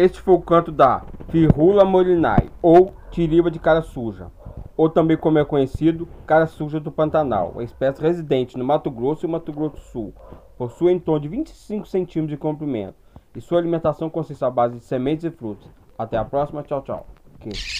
Este foi o canto da Firula molinai, ou tiriba de cara suja, ou também como é conhecido, cara suja do Pantanal, uma espécie residente no Mato Grosso e Mato Grosso do Sul. Possui em torno de 25 centímetros de comprimento e sua alimentação consiste à base de sementes e frutos. Até a próxima, tchau, tchau. Okay.